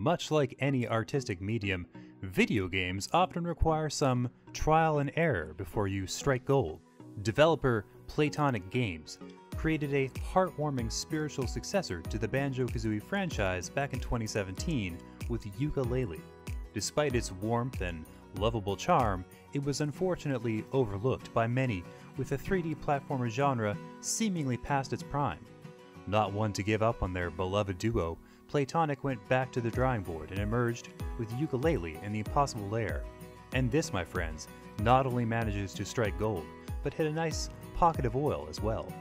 Much like any artistic medium, video games often require some trial and error before you strike gold. Developer Playtonic Games created a heartwarming spiritual successor to the Banjo Kazooie franchise back in 2017 with Yooka-Laylee. Despite its warmth and lovable charm, it was unfortunately overlooked by many, with the 3D platformer genre seemingly past its prime. Not one to give up on their beloved duo, Playtonic went back to the drawing board and emerged with Yooka-Laylee and the Impossible Lair. And this, my friends, not only manages to strike gold, but hit a nice pocket of oil as well.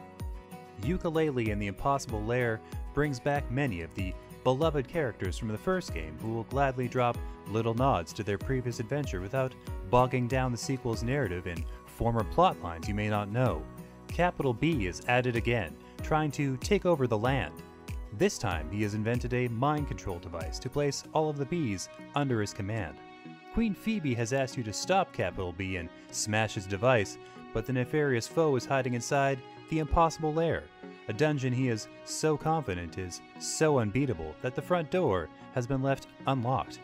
Yooka-Laylee and the Impossible Lair brings back many of the beloved characters from the first game who will gladly drop little nods to their previous adventure without bogging down the sequel's narrative in former plot lines you may not know. Capital B is at it again, trying to take over the land. This time, he has invented a mind control device to place all of the bees under his command. Queen Phoebe has asked you to stop Capital B and smash his device, but the nefarious foe is hiding inside the Impossible Lair, a dungeon he is so confident is so unbeatable that the front door has been left unlocked.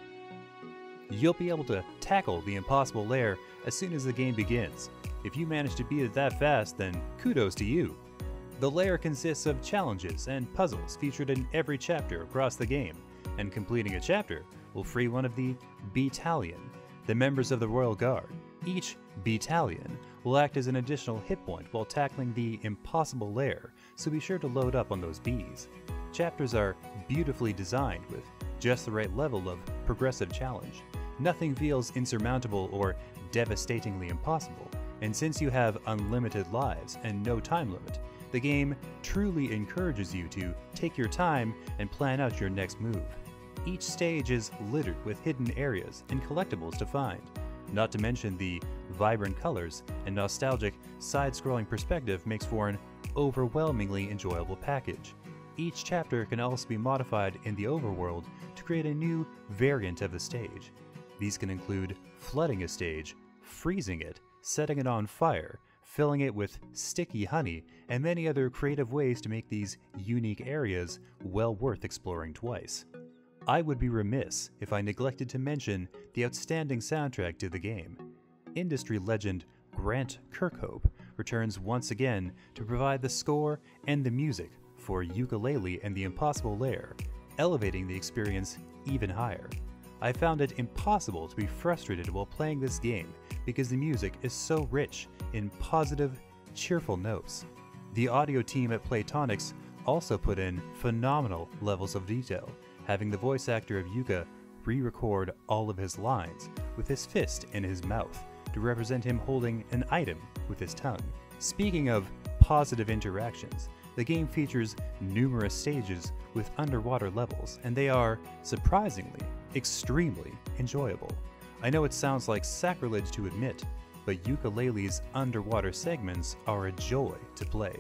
You'll be able to tackle the Impossible Lair as soon as the game begins. If you manage to beat it that fast, then kudos to you. The lair consists of challenges and puzzles featured in every chapter across the game, and completing a chapter will free one of the Battalion, the members of the Royal Guard. Each Battalion will act as an additional hit point while tackling the impossible lair, so be sure to load up on those bees. Chapters are beautifully designed with just the right level of progressive challenge. Nothing feels insurmountable or devastatingly impossible, and since you have unlimited lives and no time limit, the game truly encourages you to take your time and plan out your next move. Each stage is littered with hidden areas and collectibles to find, not to mention the vibrant colors and nostalgic side-scrolling perspective makes for an overwhelmingly enjoyable package. Each chapter can also be modified in the overworld to create a new variant of the stage. These can include flooding a stage, freezing it, setting it on fire, filling it with sticky honey, and many other creative ways to make these unique areas well worth exploring twice. I would be remiss if I neglected to mention the outstanding soundtrack to the game. Industry legend Grant Kirkhope returns once again to provide the score and the music for Yooka-Laylee and the Impossible Lair, elevating the experience even higher. I found it impossible to be frustrated while playing this game because the music is so rich in positive, cheerful notes. The audio team at Playtonics also put in phenomenal levels of detail, having the voice actor of Yooka re record all of his lines with his fist in his mouth to represent him holding an item with his tongue. Speaking of positive interactions, the game features numerous stages with underwater levels, and they are, surprisingly, extremely enjoyable. I know it sounds like sacrilege to admit, but Yooka-Laylee's underwater segments are a joy to play.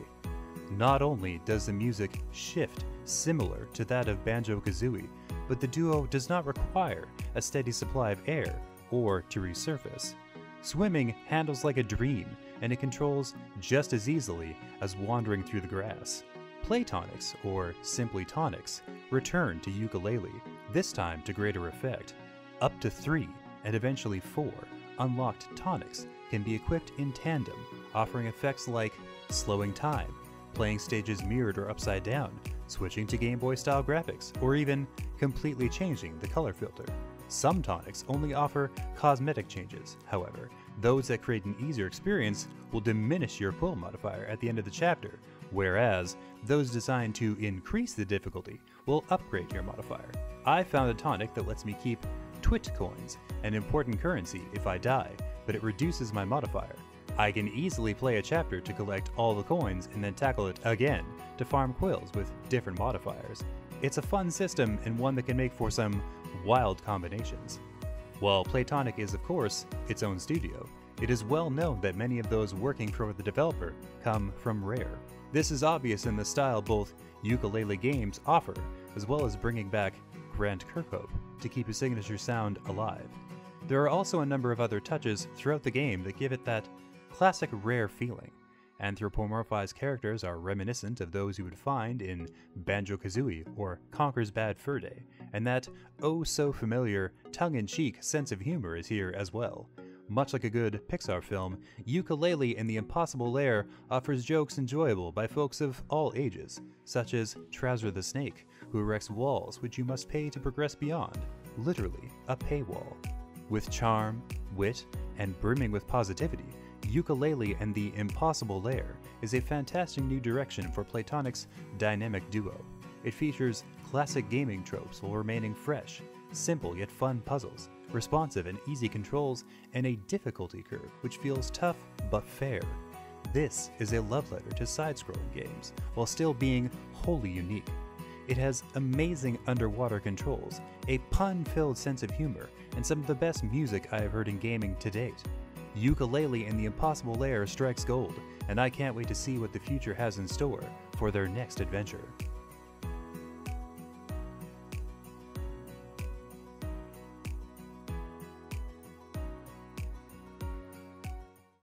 Not only does the music shift similar to that of Banjo Kazooie, but the duo does not require a steady supply of air or to resurface. Swimming handles like a dream, and it controls just as easily as wandering through the grass. Playtonics, or simply tonics, return to Yooka-Laylee, this time to greater effect. Up to three, and eventually four, unlocked tonics can be equipped in tandem, offering effects like slowing time, playing stages mirrored or upside down, switching to Game Boy style graphics, or even completely changing the color filter. Some tonics only offer cosmetic changes, however. Those that create an easier experience will diminish your quill modifier at the end of the chapter, whereas those designed to increase the difficulty will upgrade your modifier. I found a tonic that lets me keep Twit coins, an important currency if I die, but it reduces my modifier. I can easily play a chapter to collect all the coins and then tackle it again to farm quills with different modifiers. It's a fun system and one that can make for some wild combinations. While Playtonic is, of course, its own studio, it is well known that many of those working for the developer come from Rare. This is obvious in the style both Yooka-Laylee games offer, as well as bringing back Grant Kirkhope to keep his signature sound alive. There are also a number of other touches throughout the game that give it that classic Rare feeling. Anthropomorphized characters are reminiscent of those you would find in Banjo Kazooie or Conker's Bad Fur Day, and that oh so familiar, tongue in cheek sense of humor is here as well. Much like a good Pixar film, Yooka-Laylee in the Impossible Lair offers jokes enjoyable by folks of all ages, such as Trowzer the Snake, who erects walls which you must pay to progress beyond, literally a paywall. With charm, wit, and brimming with positivity, Yooka-Laylee and the Impossible Lair is a fantastic new direction for Playtonic's dynamic duo. It features classic gaming tropes while remaining fresh, simple yet fun puzzles, responsive and easy controls, and a difficulty curve which feels tough but fair. This is a love letter to side scrolling games, while still being wholly unique. It has amazing underwater controls, a pun filled sense of humor, and some of the best music I have heard in gaming to date. Yooka-Laylee and the Impossible Lair strikes gold, and I can't wait to see what the future has in store for their next adventure.